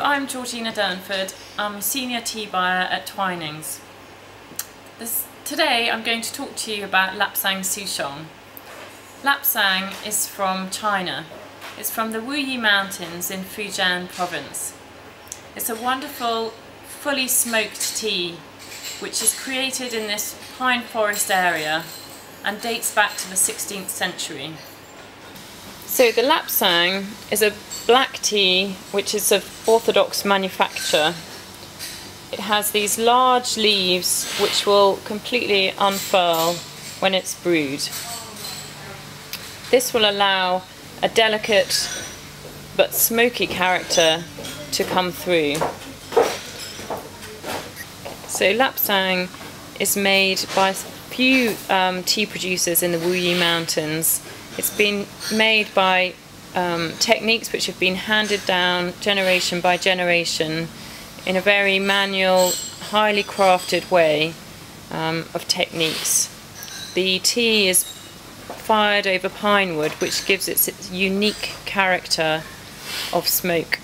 I'm Georgina Durnford. I'm senior tea buyer at Twinings. This, today I'm going to talk to you about Lapsang Souchong. Lapsang is from China. It's from the Wuyi Mountains in Fujian province. It's a wonderful, fully smoked tea which is created in this pine forest area and dates back to the 16th century. So the Lapsang is a black tea which is of orthodox manufacture. It has these large leaves which will completely unfurl when it's brewed. This will allow a delicate but smoky character to come through. So Lapsang is made by a few um, tea producers in the Wuyi Mountains it's been made by um, techniques which have been handed down generation by generation in a very manual, highly crafted way um, of techniques. The tea is fired over pine wood which gives it its unique character of smoke.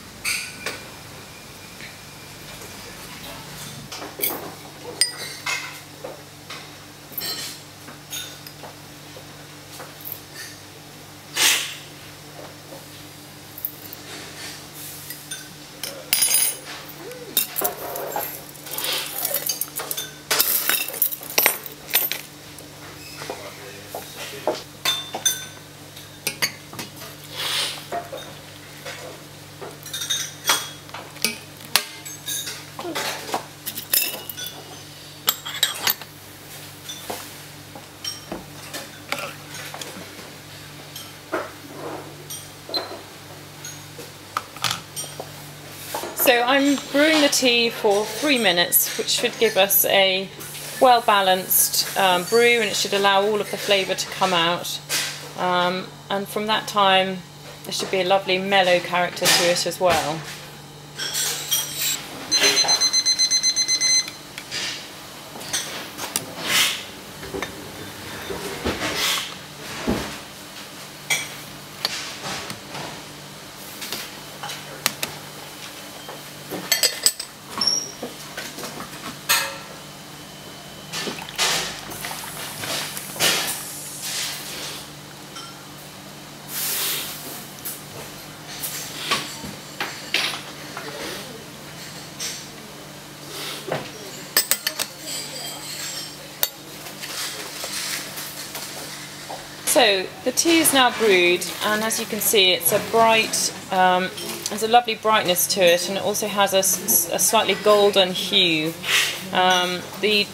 So I'm brewing the tea for three minutes, which should give us a well balanced um, brew and it should allow all of the flavour to come out. Um, and from that time, there should be a lovely mellow character to it as well. So the tea is now brewed and as you can see it's a bright, um, there's a lovely brightness to it and it also has a, a slightly golden hue. Um, the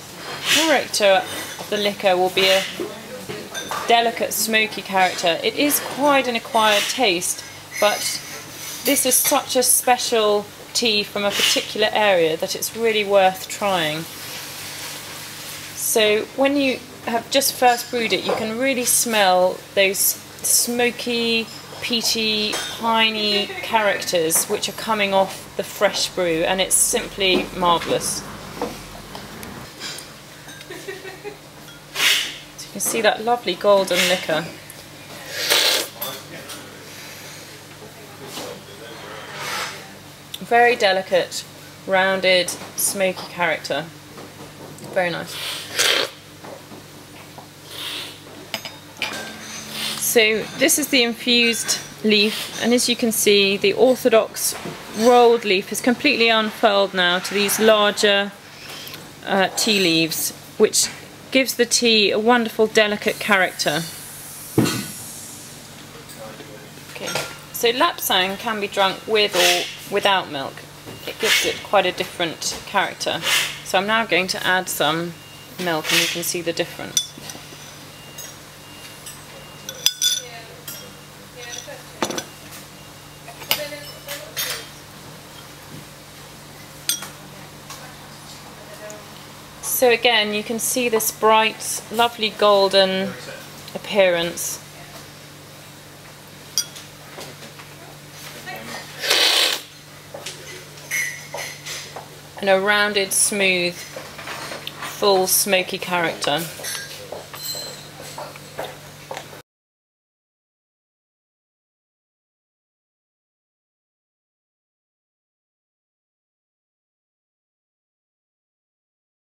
character of the liquor will be a delicate smoky character. It is quite an acquired taste but this is such a special tea from a particular area that it's really worth trying. So when you have just first brewed it, you can really smell those smoky, peaty, piney characters which are coming off the fresh brew, and it's simply marvellous. So you can see that lovely golden liquor. Very delicate, rounded, smoky character. Very nice. So this is the infused leaf and as you can see the orthodox rolled leaf is completely unfurled now to these larger uh, tea leaves which gives the tea a wonderful delicate character. Okay, so lapsang can be drunk with or without milk. It gives it quite a different character. So I'm now going to add some milk and you can see the difference. So again, you can see this bright, lovely golden appearance. And a rounded, smooth, full smoky character.